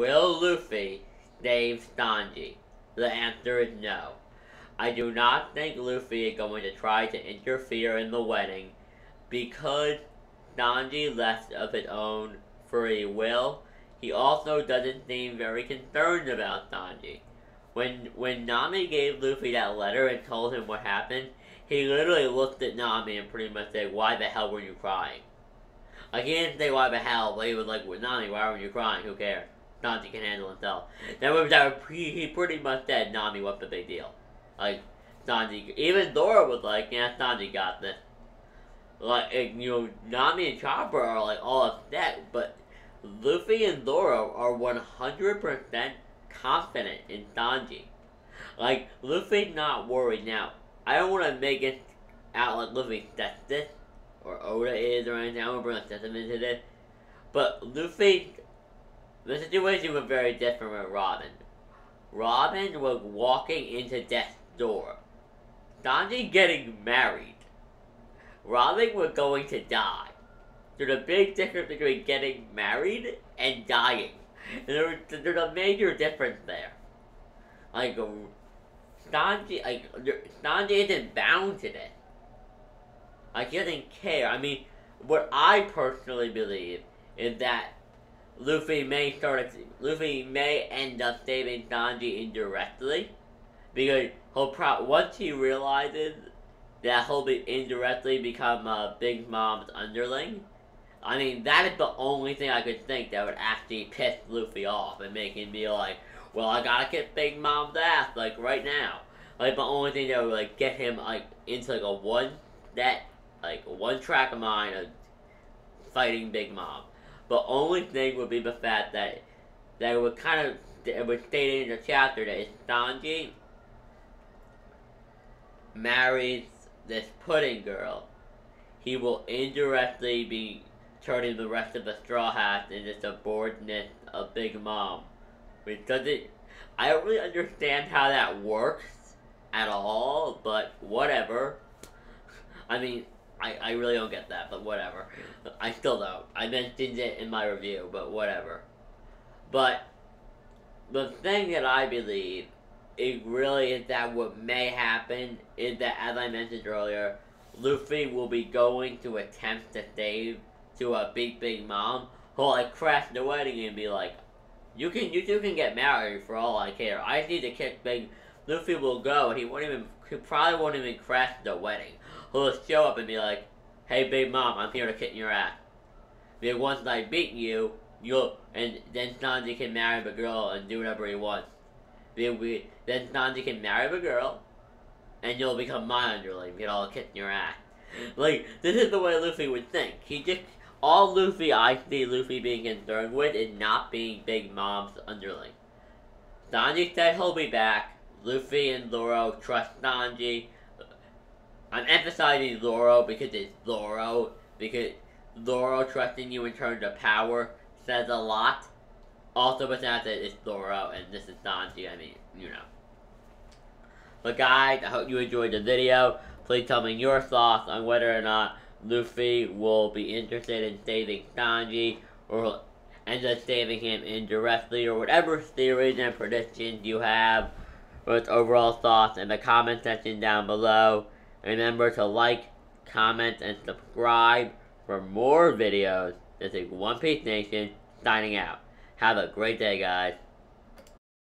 Will Luffy save Sanji? The answer is no. I do not think Luffy is going to try to interfere in the wedding because Sanji left of his own free will. He also doesn't seem very concerned about Sanji. When when Nami gave Luffy that letter and told him what happened, he literally looked at Nami and pretty much said, "Why the hell were you crying?" I can't say why the hell, but he was like, well, Nami, why were you crying? Who cares? Sanji can handle himself. That was that he, he pretty much said, Nami, what's the big deal? Like, Sanji, even Zoro was like, yeah, Sanji got this. Like, you know, Nami and Chopper are like all upset, but Luffy and Zoro are 100% confident in Sanji. Like, Luffy's not worried. Now, I don't want to make it out like Luffy this, or Oda is or anything. I don't want to bring a sentiment into this. But Luffy the situation was very different with Robin. Robin was walking into death's door. Sanji getting married. Robin was going to die. There's a big difference between getting married and dying. There's, there's a major difference there. Like, Sanji, like, Sanji isn't bound to this. Like, he doesn't care. I mean, what I personally believe is that Luffy may start. Luffy may end up saving Sanji indirectly, because he'll pro- once he realizes that he'll be indirectly become uh, Big Mom's underling. I mean, that is the only thing I could think that would actually piss Luffy off and make him be like, "Well, I gotta get Big Mom's ass like right now." Like the only thing that would like get him like into like a one that like one track of mind of fighting Big Mom. The only thing would be the fact that that it would kind of it was stated in the chapter that Sanji marries this pudding girl, he will indirectly be turning the rest of the Straw Hats into subordinates of Big Mom. Which doesn't I don't really understand how that works at all, but whatever. I mean, I, I really don't get that, but whatever. I still don't. I mentioned it in my review, but whatever. But the thing that I believe it really is that what may happen is that, as I mentioned earlier, Luffy will be going to attempt to save to a big big mom who'll like crash the wedding and be like, "You can you two can get married for all I care. I need to kick big." Luffy will go. He won't even. He probably won't even crash the wedding who'll show up and be like, hey, big mom, I'm here to kick in your ass. Because once I beat you, you'll, and then Sanji can marry the girl and do whatever he wants. Because we, then Sanji can marry the girl, and you'll become my underling, get all kicked in your ass. Like, this is the way Luffy would think. He just, all Luffy I see Luffy being concerned with is not being Big Mom's underling. Sanji said he'll be back. Luffy and Zoro trust Sanji. I'm emphasizing Zoro because it's Zoro, because Zoro trusting you in terms of power says a lot. Also, but that it's Zoro and this is Sanji, I mean, you know. But guys, I hope you enjoyed the video. Please tell me your thoughts on whether or not Luffy will be interested in saving Sanji, or end up saving him indirectly, or whatever theories and predictions you have, with overall thoughts in the comment section down below. Remember to like, comment, and subscribe for more videos. This is One Piece Nation signing out. Have a great day, guys.